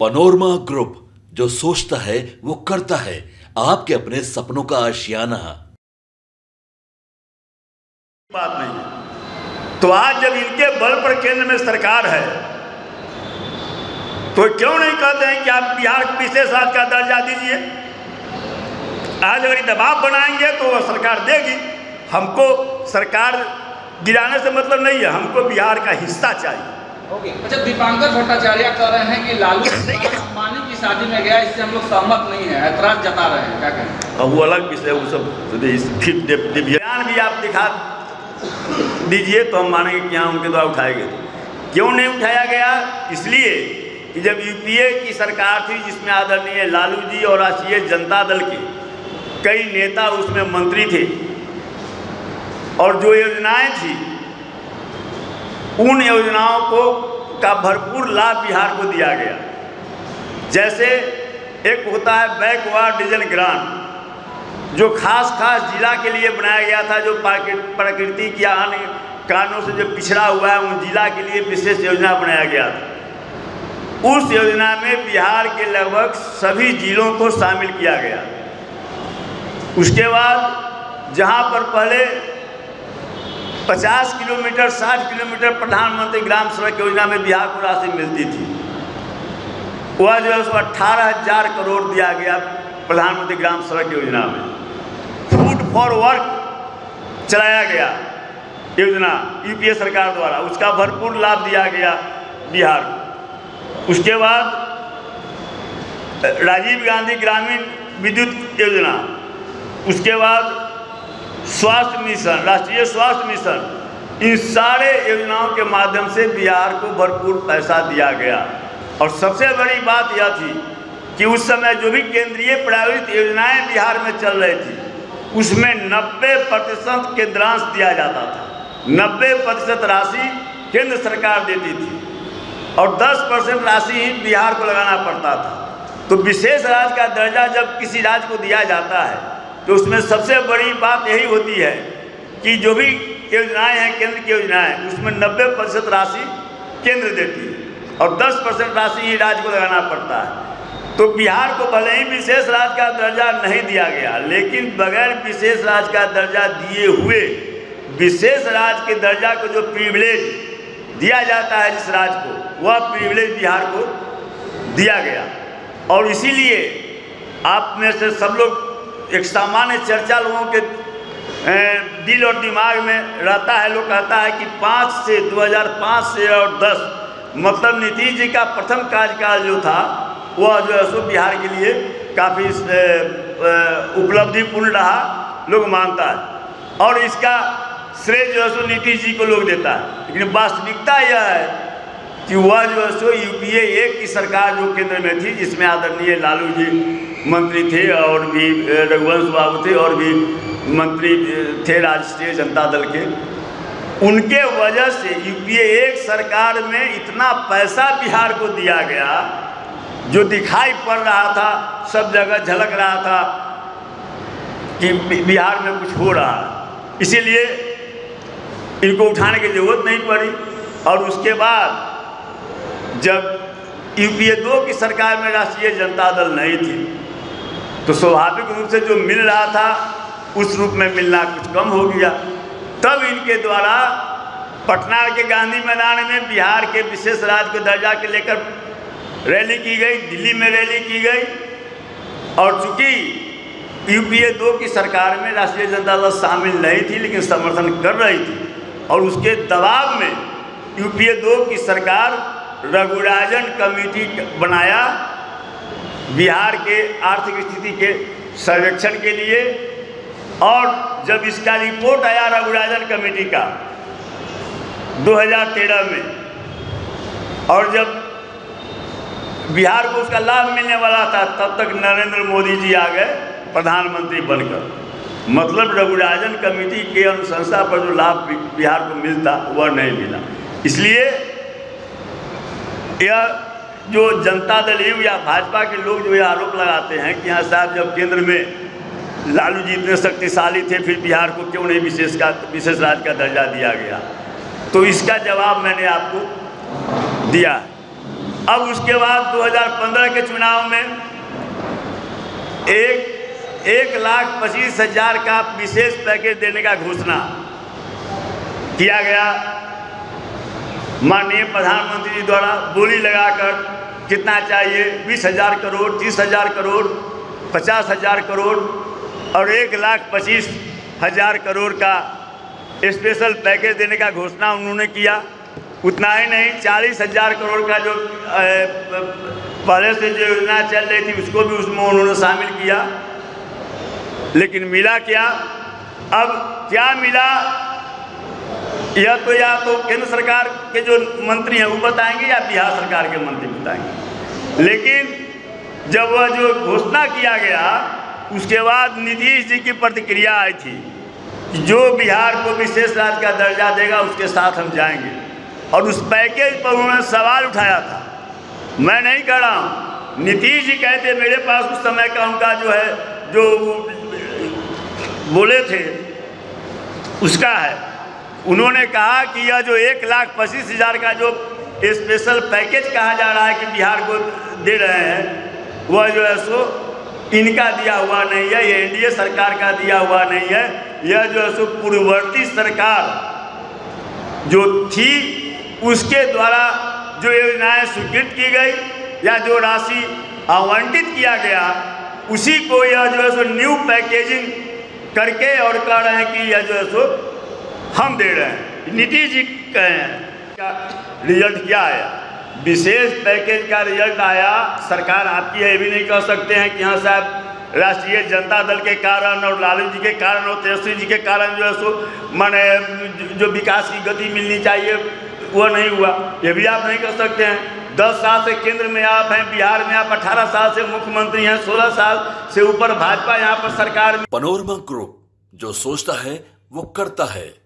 Panorama group जो सोचता है, वो करता है। आपके अपने सपनों का आशियाना बात नहीं तो आज जब इनके बल पर केंद्र में सरकार है तो क्यों नहीं कहते हैं कि आप बिहार को विशेष राज्य का दर्जा दीजिए? आज अगर दबाव बनाएँगे तो वह सरकार देगी। हमको सरकार गिराने से मतलब नहीं है, हमको बिहार का हिस्सा चाहिए। ओके। अच्छा दीपांकर भट्टाचार्य कह रहे हैं कि लालू अंबानी की शादी में गया इससे हम लोग सहमत नहीं है ऐतराज जता रहे हैं क्या कहें? अब वो अलग विषय वो सब फिर बयान भी आप दिखा दीजिए तो हम मानेंगे कि हाँ उनके द्वारा उठाए गए क्यों नहीं उठाया गया? इसलिए कि जब यूपीए की सरकार थी जिसमें आदरणीय लालू जी और राष्ट्रीय जनता दल के कई नेता उसमें मंत्री थे और जो योजनाएँ थी उन योजनाओं को का भरपूर लाभ बिहार को दिया गया। जैसे एक होता है बैकवर्ड डीजल ग्रांट, जो खास खास जिला के लिए बनाया गया था, जो प्रकृति या अन्य कारणों से जो पिछड़ा हुआ है, उन जिला के लिए विशेष योजना बनाया गया था। उस योजना में बिहार के लगभग सभी जिलों को शामिल किया गया। उसके बाद जहाँ पर पहले 50 किलोमीटर 60 किलोमीटर प्रधानमंत्री ग्राम सड़क योजना में बिहार को राशि मिलती थी। वह जो है, उसको अट्ठारह हज़ार करोड़ दिया गया प्रधानमंत्री ग्राम सड़क योजना में। फ़ूड फॉर वर्क चलाया गया योजना यूपीए सरकार द्वारा। उसका भरपूर लाभ दिया गया बिहार को। उसके बाद, राजीव गांधी ग्रामीण विद्युत योजना। उसके बाद स्वास्थ्य मिशन, राष्ट्रीय स्वास्थ्य मिशन। इन सारे योजनाओं के माध्यम से बिहार को भरपूर पैसा दिया गया। और सबसे बड़ी बात यह थी कि उस समय जो भी केंद्रीय प्रायोजित योजनाएँ बिहार में चल रही थी, उसमें 90 प्रतिशत केंद्रांश दिया जाता था। 90 प्रतिशत राशि केंद्र सरकार देती थी। और 10 परसेंट राशि ही बिहार को लगाना पड़ता था। तो विशेष राज्य का दर्जा जब किसी राज्य को दिया जाता है तो उसमें सबसे बड़ी बात यही होती है कि जो भी योजनाएँ हैं, केंद्र की योजनाएँ, उसमें 90 प्रतिशत राशि केंद्र देती है और 10 परसेंट राशि ही राज्य को लगाना पड़ता है। तो बिहार को भले ही विशेष राज्य का दर्जा नहीं दिया गया, लेकिन बगैर विशेष राज्य का दर्जा दिए हुए विशेष राज्य के दर्जा को जो प्रिविलेज दिया जाता है जिस राज्य को, वह प्रिविलेज बिहार को दिया गया। और इसीलिए आप में से सब लोग एक सामान्य चर्चा लोगों के दिल और दिमाग में रहता है। लोग कहता है कि पाँच से 2005 से और 10 मतलब नीतीश जी का प्रथम कार्यकाल जो था, वह जो है सो बिहार के लिए काफ़ी उपलब्धिपूर्ण रहा, लोग मानता है। और इसका श्रेय जो है सो नीतीश जी को लोग देता है। लेकिन वास्तविकता यह है कि वह जो है सो यूपीए एक की सरकार जो केंद्र में थी, जिसमें आदरणीय लालू जी मंत्री थे और भी रघुवंश बाबू थे और भी मंत्री थे राष्ट्रीय जनता दल के। उनके वजह से यूपीए एक सरकार में इतना पैसा बिहार को दिया गया, जो दिखाई पड़ रहा था, सब जगह झलक रहा था, कि बिहार में कुछ हो रहा। है इसीलिए इनको उठाने की ज़रूरत नहीं पड़ी। और उसके बाद जब यूपीए दो की सरकार में राष्ट्रीय जनता दल नहीं थी तो स्वाभाविक रूप से जो मिल रहा था, उस रूप में मिलना कुछ कम हो गया। तब इनके द्वारा पटना के गांधी मैदान में बिहार के विशेष राज्य के दर्जा के लेकर रैली की गई, दिल्ली में रैली की गई। और चूँकि यूपीए दो की सरकार में राष्ट्रीय जनता दल शामिल नहीं थी, लेकिन समर्थन कर रही थी, और उसके दबाव में यूपीए दो की सरकार रघुराजन कमेटी बनाया बिहार के आर्थिक स्थिति के सर्वेक्षण के लिए और जब इसका रिपोर्ट आया रघुराजन कमेटी का 2013 में, और जब बिहार को उसका लाभ मिलने वाला था, तब तक नरेंद्र मोदी जी आ गए प्रधानमंत्री बनकर। मतलब रघुराजन कमेटी के अनुशंसा पर जो लाभ बिहार को मिलता, वह नहीं मिला। इसलिए यह जो जनता दल यू या भाजपा के लोग जो ये आरोप लगाते हैं कि हाँ साहब, जब केंद्र में लालू जी इतने शक्तिशाली थे, फिर बिहार को क्यों नहीं विशेष का, विशेष राज्य का दर्जा दिया गया? तो इसका जवाब मैंने आपको दिया। अब उसके बाद 2015 के चुनाव में एक एक लाख पच्चीस हज़ार का विशेष पैकेज देने का घोषणा किया गया। माननीय प्रधानमंत्री जी द्वारा बोली लगाकर कितना चाहिए? बीस हज़ार करोड़, तीस हज़ार करोड़, पचास हज़ार करोड़ और एक लाख पच्चीस हज़ार करोड़ का स्पेशल पैकेज देने का घोषणा उन्होंने किया। उतना ही नहीं, चालीस हज़ार करोड़ का जो पहले से जो योजना चल रही थी, उसको भी उसमें उन्होंने शामिल किया। लेकिन मिला क्या? अब क्या मिला? यह तो या तो केंद्र सरकार के जो मंत्री हैं वो बताएँगे या बिहार सरकार के मंत्री बताएँगे। लेकिन जब वह जो घोषणा किया गया, उसके बाद नीतीश जी की प्रतिक्रिया आई थी जो बिहार को विशेष राज्य का दर्जा देगा, उसके साथ हम जाएँगे। और उस पैकेज पर उन्होंने सवाल उठाया था। मैं नहीं कह रहा हूँ, नीतीश जी कहते मेरे पास उस समय का उनका जो है, जो बोले थे, उसका है। उन्होंने कहा कि यह जो एक लाख पच्चीस हज़ार का जो स्पेशल पैकेज कहा जा रहा है कि बिहार को दे रहे हैं, वह जो है सो इनका दिया हुआ नहीं है ये एनडीए सरकार का दिया हुआ नहीं है। यह जो है सो पूर्ववर्ती सरकार जो थी, उसके द्वारा जो योजनाएँ स्वीकृत की गई या जो राशि आवंटित किया गया, उसी को यह जो है सो न्यू पैकेजिंग करके और कह रहे हैं कि यह जो है सो हम दे रहे हैं। नीतीश जी कहे हैं। का रिज़ल्ट क्या आया विशेष पैकेज का रिज़ल्ट आया, सरकार आपकी है, ये भी नहीं कह सकते हैं कि हाँ साहब, राष्ट्रीय जनता दल के कारण और लालू जी के कारण और तेजस्वी जी के कारण जो है सो, माने जो विकास की गति मिलनी चाहिए वो नहीं हुआ। ये भी आप नहीं कर सकते हैं। दस साल से केंद्र में आप हैं, बिहार में आप अठारह साल से मुख्यमंत्री हैं, सोलह साल से ऊपर भाजपा यहाँ पर सरकार में पनोरमा ग्रुप जो सोचता है, वो करता है।